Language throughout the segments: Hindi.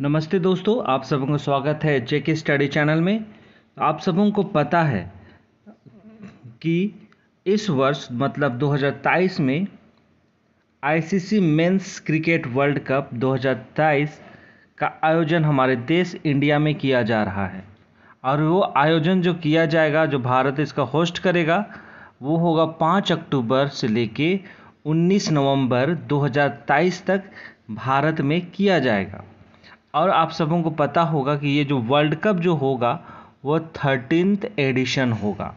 नमस्ते दोस्तों, आप सबों का स्वागत है जेके स्टडी चैनल में। आप सबों को पता है कि इस वर्ष मतलब 2023 में ICC men's cricket world cup 2023 का आयोजन हमारे देश इंडिया में किया जा रहा है। और वो आयोजन जो किया जाएगा, जो भारत इसका होस्ट करेगा, वो होगा 5 अक्टूबर से लेके 19 नवंबर 2023 तक भारत में किया जाएगा। और आप सबों को पता होगा कि ये जो वर्ल्ड कप जो होगा, वो थर्टीनथ एडिशन होगा।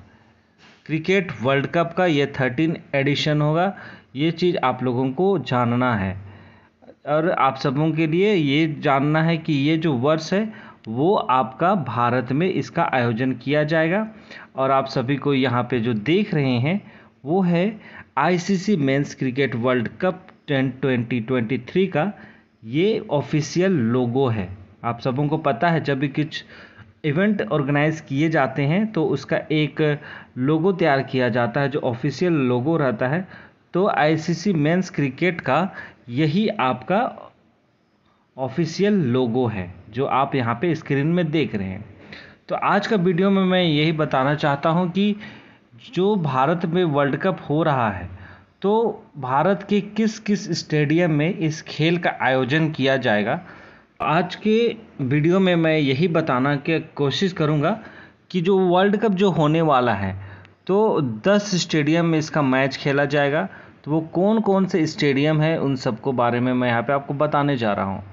क्रिकेट वर्ल्ड कप का ये थर्टीन एडिशन होगा। ये चीज़ आप लोगों को जानना है। और आप सबों के लिए ये जानना है कि ये जो वर्ष है, वो आपका भारत में इसका आयोजन किया जाएगा। और आप सभी को यहाँ पे जो देख रहे हैं, वो है ICC men's cricket world cup ten twenty twenty three का ये ऑफिशियल लोगो है। आप सबों को पता है, जब भी कुछ इवेंट ऑर्गेनाइज किए जाते हैं तो उसका एक लोगो तैयार किया जाता है, जो ऑफिशियल लोगो रहता है। तो आईसीसी मेंस क्रिकेट का यही आपका ऑफिशियल लोगो है, जो आप यहाँ पे स्क्रीन में देख रहे हैं। तो आज का वीडियो में मैं यही बताना चाहता हूँ कि जो भारत में वर्ल्ड कप हो रहा है तो भारत के किस किस स्टेडियम में इस खेल का आयोजन किया जाएगा? आज के वीडियो में मैं यही बताना की कोशिश करूँगा कि जो वर्ल्ड कप जो होने वाला है तो 10 स्टेडियम में इसका मैच खेला जाएगा। तो वो कौन कौन से स्टेडियम है, उन सबको बारे में मैं यहाँ पे आपको बताने जा रहा हूँ।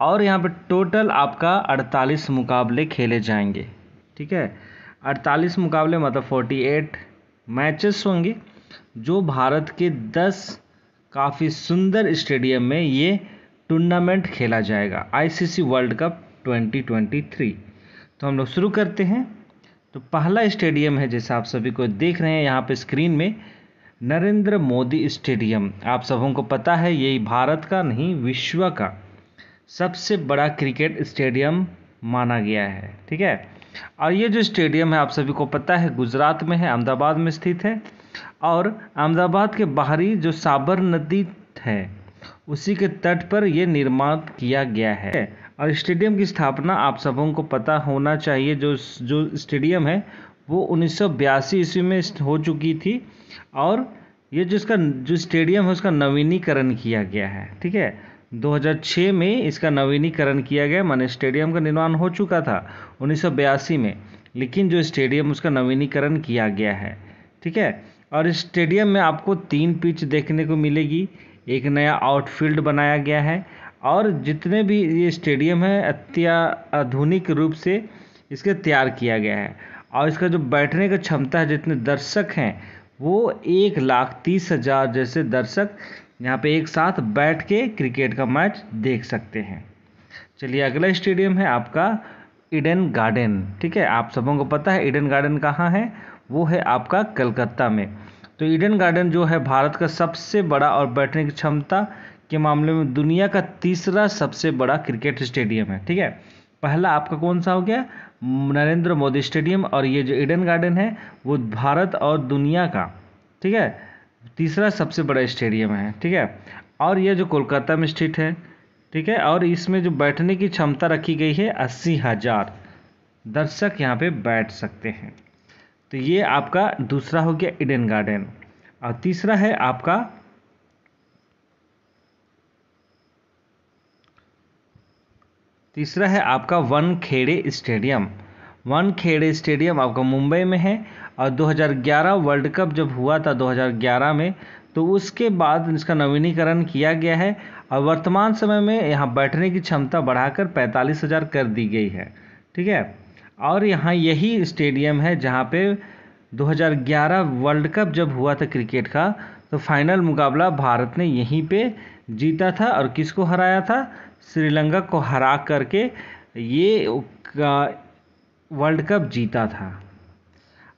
और यहाँ पे टोटल आपका 48 मुकाबले खेले जाएँगे। ठीक है? 48 मुकाबले मतलब 48 मैचेस होंगे। जो भारत के 10 काफ़ी सुंदर स्टेडियम में ये टूर्नामेंट खेला जाएगा आईसीसी वर्ल्ड कप 2023 तो हम लोग शुरू करते हैं। तो पहला स्टेडियम है, जैसे आप सभी को देख रहे हैं, यहाँ पे स्क्रीन में नरेंद्र मोदी स्टेडियम। आप सबों को पता है, यही भारत का नहीं, विश्व का सबसे बड़ा क्रिकेट स्टेडियम माना गया है, ठीक है? और ये जो स्टेडियम है, आप सभी को पता है, गुजरात में है, अहमदाबाद में स्थित है। और अहमदाबाद के बाहरी जो साबर नदी है, उसी के तट पर यह निर्माण किया गया है। और स्टेडियम की स्थापना आप सबों को पता होना चाहिए, जो जो स्टेडियम है, वो उन्नीस सौ बयासी ईस्वी में हो चुकी थी और ये जिसका, जो स्टेडियम है, उसका नवीनीकरण किया गया है, ठीक है? 2006 में इसका नवीनीकरण किया गया, माने स्टेडियम का निर्माण हो चुका था उन्नीस सौ बयासी में, लेकिन जो स्टेडियम, उसका नवीनीकरण किया गया है, ठीक है? और इस स्टेडियम में आपको तीन पिच देखने को मिलेगी। एक नया आउटफील्ड बनाया गया है और जितने भी ये स्टेडियम है, अत्याधुनिक रूप से इसके तैयार किया गया है। और इसका जो बैठने का क्षमता है, जितने दर्शक हैं, वो एक लाख तीस हज़ार जैसे दर्शक यहाँ पे एक साथ बैठ के क्रिकेट का मैच देख सकते हैं। चलिए, अगला स्टेडियम है आपका ईडन गार्डन। ठीक है, आप सबों को पता है ईडन गार्डन कहाँ है वो है आपका कलकत्ता में। तो ईडन गार्डन जो है भारत का सबसे बड़ा और बैठने की क्षमता के मामले में दुनिया का तीसरा सबसे बड़ा क्रिकेट स्टेडियम है, ठीक है? पहला आपका कौन सा हो गया? नरेंद्र मोदी स्टेडियम और ये जो ईडन गार्डन है, वो भारत और दुनिया का, ठीक है? तीसरा सबसे बड़ा स्टेडियम है, ठीक है? और ये जो कोलकाता में स्थित है, ठीक है? और इसमें जो बैठने की क्षमता रखी गई है, अस्सी हज़ार दर्शक यहाँ पे बैठ सकते हैं। तो ये आपका दूसरा हो गया इडन गार्डन और तीसरा है आपका तीसरा है आपका Wankhede stadium. Wankhede stadium आपका मुंबई में है और 2011 वर्ल्ड कप जब हुआ था 2011 में तो उसके बाद इसका नवीनीकरण किया गया है और वर्तमान समय में यहाँ बैठने की क्षमता बढ़ाकर पैंतालीस हज़ार कर दी गई है। ठीक है? और यहाँ यही स्टेडियम है जहाँ पे 2011 वर्ल्ड कप जब हुआ था क्रिकेट का तो फाइनल मुकाबला भारत ने यहीं पे जीता था और किसको हराया था? श्रीलंका को हरा करके ये वर्ल्ड कप जीता था।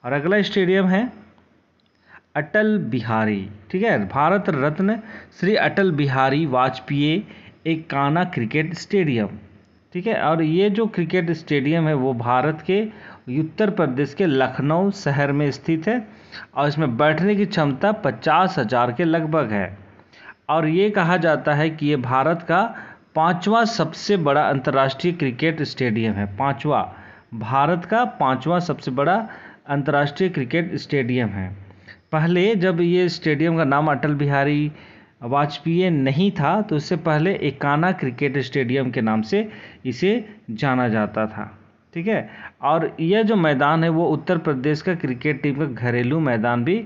और अगला स्टेडियम है अटल बिहारी, ठीक है? भारत रत्न श्री अटल बिहारी वाजपेयी, एक काना क्रिकेट स्टेडियम। ठीक है? और ये जो क्रिकेट स्टेडियम है, वो भारत के उत्तर प्रदेश के लखनऊ शहर में स्थित है और इसमें बैठने की क्षमता पचास हज़ार के लगभग है। और ये कहा जाता है कि ये भारत का पांचवा सबसे बड़ा अंतर्राष्ट्रीय क्रिकेट स्टेडियम है। पांचवा, भारत का पांचवा सबसे बड़ा अंतर्राष्ट्रीय क्रिकेट स्टेडियम है। पहले जब ये स्टेडियम का नाम अटल बिहारी वाजपेयी नहीं था तो उससे पहले एकाना क्रिकेट स्टेडियम के नाम से इसे जाना जाता था, ठीक है? और यह जो मैदान है, वो उत्तर प्रदेश का क्रिकेट टीम का घरेलू मैदान भी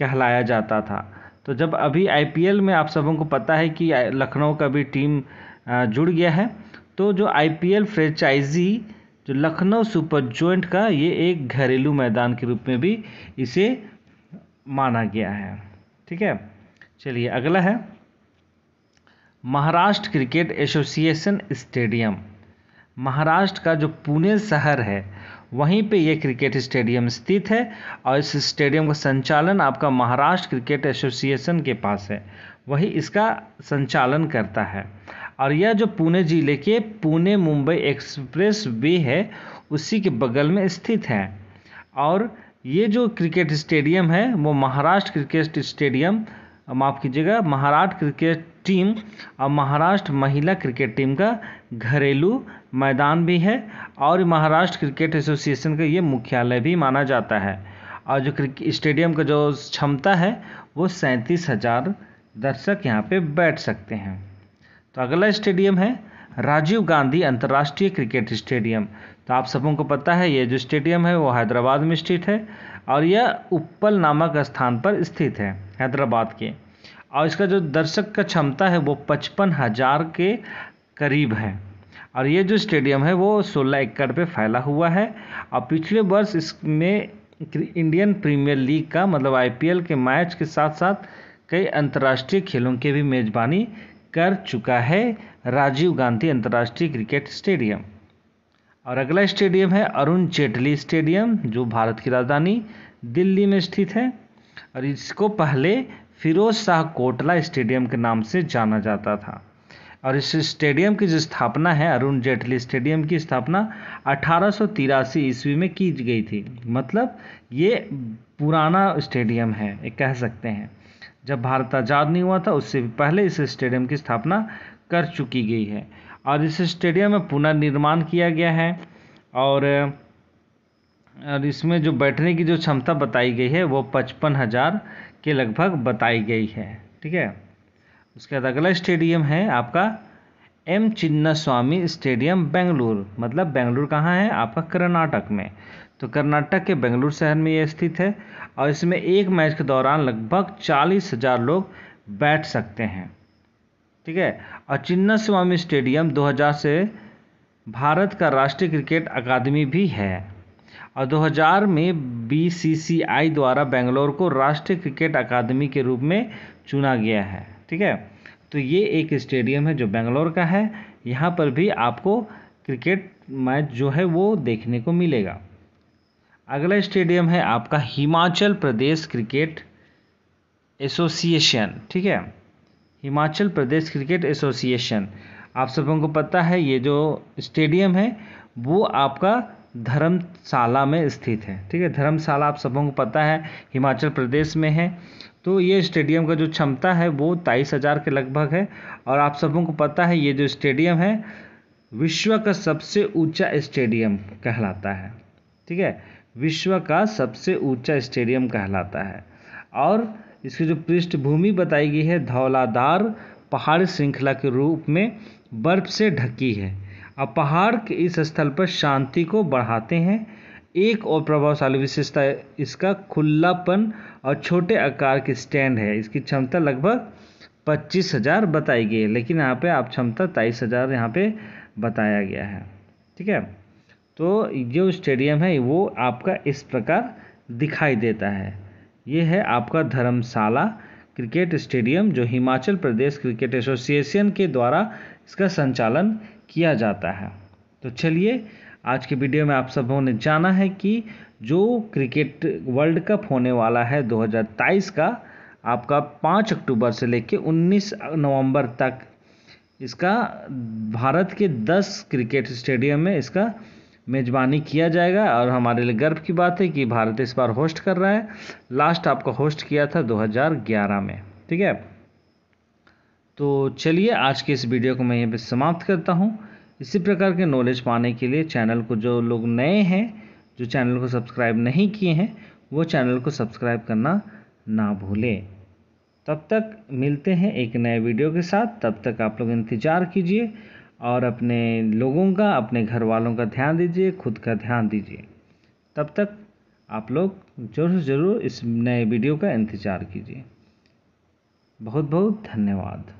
कहलाया जाता था। तो जब अभी आईपीएल में आप सबों को पता है कि लखनऊ का भी टीम जुड़ गया है तो जो आईपीएल फ्रेंचाइजी, जो लखनऊ सुपर जॉइंट का, ये एक घरेलू मैदान के रूप में भी इसे माना गया है, ठीक है? चलिए अगला है। Maharashtra cricket association stadium. Maharashtra का जो पुणे शहर है, वहीं पे ये क्रिकेट स्टेडियम स्थित है और इस स्टेडियम का संचालन आपका महाराष्ट्र क्रिकेट एसोसिएशन के पास है। वही इसका संचालन करता है। और यह जो पुणे ज़िले के पुणे मुंबई एक्सप्रेस वे है, उसी के बगल में स्थित है। और ये जो क्रिकेट स्टेडियम है, वो महाराष्ट्र क्रिकेट स्टेडियम माफ़ कीजिएगा, महाराष्ट्र क्रिकेट टीम और महाराष्ट्र महिला क्रिकेट टीम का घरेलू मैदान भी है और महाराष्ट्र क्रिकेट एसोसिएशन का ये मुख्यालय भी माना जाता है। और जो स्टेडियम का जो क्षमता है, वो सैंतीस हज़ार दर्शक यहाँ पे बैठ सकते हैं। तो अगला स्टेडियम है राजीव गांधी अंतर्राष्ट्रीय क्रिकेट स्टेडियम। तो आप सबों को पता है, ये जो स्टेडियम है, वो हैदराबाद में स्थित है और यह उप्पल नामक स्थान पर स्थित है। हैदराबाद के। और इसका जो दर्शक का क्षमता है, वो पचपन हज़ार के करीब है। और ये जो स्टेडियम है, वो सोलह एकड़ पे फैला हुआ है। और पिछले वर्ष इसमें इंडियन प्रीमियर लीग का मतलब आईपीएल के मैच के साथ साथ कई अंतर्राष्ट्रीय खेलों की भी मेज़बानी कर चुका है राजीव गांधी अंतर्राष्ट्रीय क्रिकेट स्टेडियम। और अगला स्टेडियम है अरुण जेटली स्टेडियम, जो भारत की राजधानी दिल्ली में स्थित है। और इसको पहले फिरोज शाह कोटला स्टेडियम के नाम से जाना जाता था। और इस स्टेडियम की जो स्थापना है, अरुण जेटली स्टेडियम की स्थापना अठारह सौ तिरासी ईस्वी में की गई थी। मतलब ये पुराना स्टेडियम है, एक कह सकते हैं। जब भारत आज़ाद नहीं हुआ था, उससे भी पहले इस स्टेडियम की स्थापना कर चुकी गई है। और इस स्टेडियम में पुनर्निर्माण किया गया है और और इसमें जो बैठने की जो क्षमता बताई गई है, वो पचपन हज़ार के लगभग बताई गई है। ठीक है? उसके बाद अगला स्टेडियम है आपका M Chinnaswamy stadium, Bengaluru. मतलब बेंगलुरु कहाँ है? आपका कर्नाटक में। तो कर्नाटक के बेंगलुरु शहर में ये स्थित है और इसमें एक मैच के दौरान लगभग चालीस हज़ार लोग बैठ सकते हैं। ठीक है? और चिन्ना स्वामी स्टेडियम 2000 से भारत का राष्ट्रीय क्रिकेट अकादमी भी है। और 2000 में बीसीसीआई द्वारा बेंगलोर को राष्ट्रीय क्रिकेट अकादमी के रूप में चुना गया है, ठीक है? तो ये एक स्टेडियम है जो बेंगलोर का है। यहाँ पर भी आपको क्रिकेट मैच जो है वो देखने को मिलेगा। अगला स्टेडियम है आपका हिमाचल प्रदेश क्रिकेट एसोसिएशन, ठीक है? Himachal Pradesh cricket association. आप सबों को पता है ये जो स्टेडियम है, वो आपका धर्मशाला में स्थित है। ठीक है? धर्मशाला आप सबों को पता है, हिमाचल प्रदेश में है। तो ये स्टेडियम का जो क्षमता है, वो तेईस हज़ार के लगभग है। और आप सबों को पता है, ये जो स्टेडियम है, विश्व का सबसे ऊँचा स्टेडियम कहलाता है। ठीक है? विश्व का सबसे ऊँचा स्टेडियम कहलाता है। और इसकी जो पृष्ठभूमि बताई गई है, धौलाधार पहाड़ श्रृंखला के रूप में बर्फ़ से ढकी है। अब पहाड़ के इस स्थल पर शांति को बढ़ाते हैं। एक और प्रभावशाली विशेषता इसका खुलापन और छोटे आकार की स्टैंड है। इसकी क्षमता लगभग पच्चीस हज़ार बताई गई है, लेकिन यहाँ पे आप क्षमता तेईस हज़ार यहाँ पे बताया गया है। ठीक है? तो जो स्टेडियम है, वो आपका इस प्रकार दिखाई देता है। ये है आपका धर्मशाला क्रिकेट स्टेडियम, जो हिमाचल प्रदेश क्रिकेट एसोसिएशन के द्वारा इसका संचालन किया जाता है। तो चलिए, आज के वीडियो में आप सबों ने जाना है कि जो क्रिकेट वर्ल्ड कप होने वाला है 2023 का, आपका 5 अक्टूबर से लेकर 19 नवंबर तक, इसका भारत के 10 क्रिकेट स्टेडियम में इसका मेज़बानी किया जाएगा। और हमारे लिए गर्व की बात है कि भारत इस बार होस्ट कर रहा है। लास्ट आपका होस्ट किया था 2011 में, ठीक है? तो चलिए आज के इस वीडियो को मैं यहाँ पे समाप्त करता हूँ। इसी प्रकार के नॉलेज पाने के लिए चैनल को जो लोग नए हैं, जो चैनल को सब्सक्राइब नहीं किए हैं, वो चैनल को सब्सक्राइब करना ना भूलें। तब तक मिलते हैं एक नए वीडियो के साथ। तब तक आप लोग इंतज़ार कीजिए और अपने लोगों का, अपने घर वालों का ध्यान दीजिए, खुद का ध्यान दीजिए। तब तक आप लोग ज़रूर ज़रूर इस नए वीडियो का इंतज़ार कीजिए। बहुत बहुत धन्यवाद।